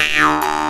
you.